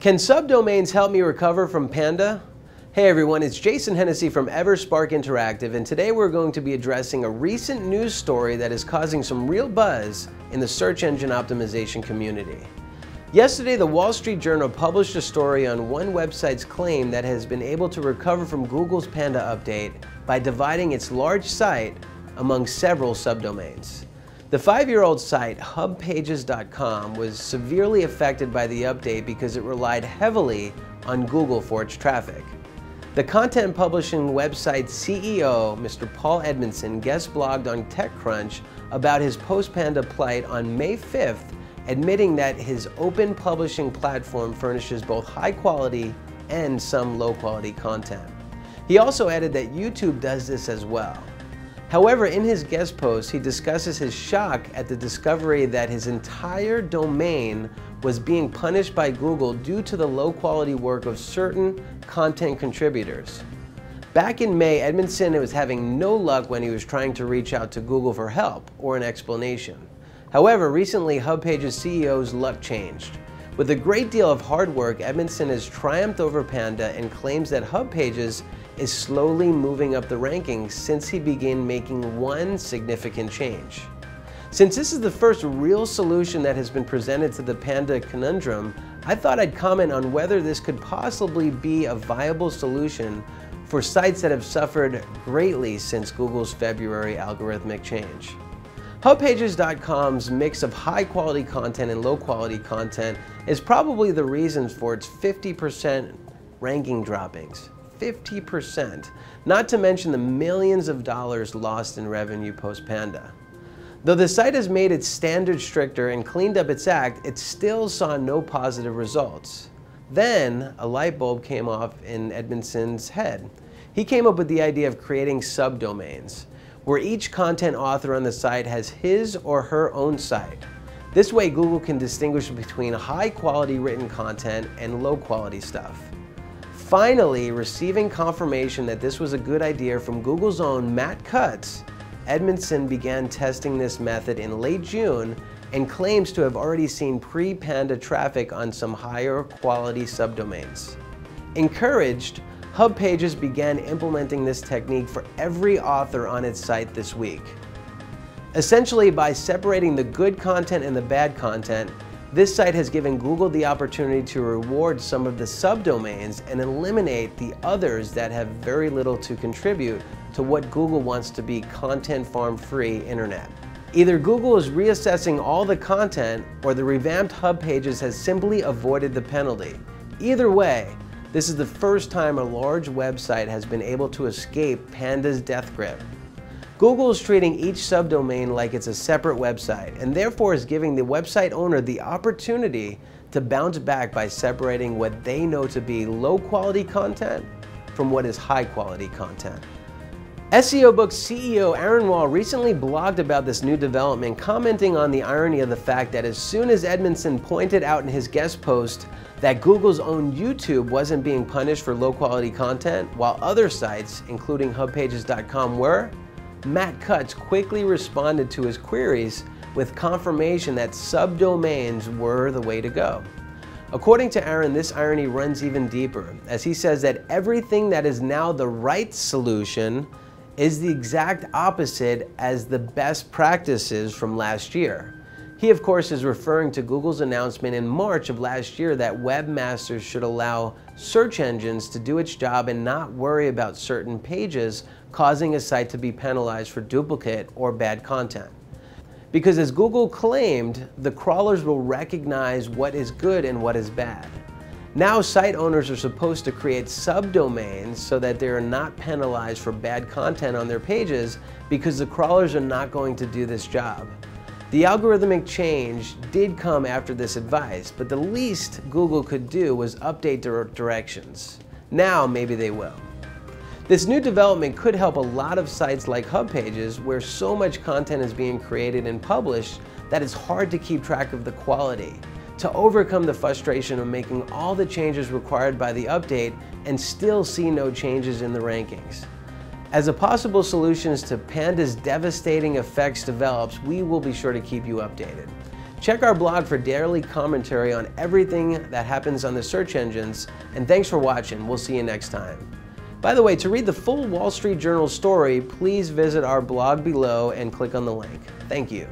Can subdomains help me recover from Panda? Hey everyone, it's Jason Hennessey from EverSpark Interactive and today we're going to be addressing a recent news story that is causing some real buzz in the search engine optimization community. Yesterday, the Wall Street Journal published a story on one website's claim that has been able to recover from Google's Panda update by dividing its large site among several subdomains. The five-year-old site hubpages.com was severely affected by the update because it relied heavily on Google for its traffic. The content publishing website CEO, Mr. Paul Edmondson, guest blogged on TechCrunch about his post-Panda plight on May 5th, admitting that his open publishing platform furnishes both high quality and some low quality content. He also added that YouTube does this as well. However, in his guest post, he discusses his shock at the discovery that his entire domain was being punished by Google due to the low quality work of certain content contributors. Back in May, Edmondson was having no luck when he was trying to reach out to Google for help or an explanation. However, recently HubPage's CEO's luck changed. With a great deal of hard work, Edmondson has triumphed over Panda and claims that HubPages is slowly moving up the rankings since he began making one significant change. Since this is the first real solution that has been presented to the Panda conundrum, I thought I'd comment on whether this could possibly be a viable solution for sites that have suffered greatly since Google's February algorithmic change. HubPages.com's mix of high quality content and low quality content is probably the reason for its 50% ranking droppings. 50%, not to mention the millions of dollars lost in revenue post-Panda. Though the site has made its standards stricter and cleaned up its act, it still saw no positive results. Then, a light bulb came off in Edmondson's head. He came up with the idea of creating subdomains, where each content author on the site has his or her own site. This way, Google can distinguish between high quality written content and low quality stuff. Finally, receiving confirmation that this was a good idea from Google's own Matt Cutts, Edmondson began testing this method in late June and claims to have already seen pre-Panda traffic on some higher quality subdomains. Encouraged, HubPages began implementing this technique for every author on its site this week. Essentially, by separating the good content and the bad content, this site has given Google the opportunity to reward some of the subdomains and eliminate the others that have very little to contribute to what Google wants to be content farm free internet. Either Google is reassessing all the content or the revamped HubPages has simply avoided the penalty. Either way, this is the first time a large website has been able to escape Panda's death grip. Google is treating each subdomain like it's a separate website and therefore is giving the website owner the opportunity to bounce back by separating what they know to be low quality content from what is high quality content. SEO Book CEO Aaron Wall recently blogged about this new development, commenting on the irony of the fact that as soon as Edmondson pointed out in his guest post that Google's own YouTube wasn't being punished for low quality content, while other sites, including hubpages.com, were, Matt Cutts quickly responded to his queries with confirmation that subdomains were the way to go. According to Aaron, this irony runs even deeper, as he says that everything that is now the right solution is the exact opposite as the best practices from last year. He, of course, is referring to Google's announcement in March of last year that webmasters should allow search engines to do its job and not worry about certain pages causing a site to be penalized for duplicate or bad content. Because as Google claimed, the crawlers will recognize what is good and what is bad. Now site owners are supposed to create subdomains so that they are not penalized for bad content on their pages because the crawlers are not going to do this job. The algorithmic change did come after this advice, but the least Google could do was update their directions. Now maybe they will. This new development could help a lot of sites like HubPages where so much content is being created and published that it's hard to keep track of the quality, to overcome the frustration of making all the changes required by the update and still see no changes in the rankings. As a possible solutions to Panda's devastating effects develops, we will be sure to keep you updated. Check our blog for daily commentary on everything that happens on the search engines, and thanks for watching. We'll see you next time. By the way, to read the full Wall Street Journal story, please visit our blog below and click on the link. Thank you.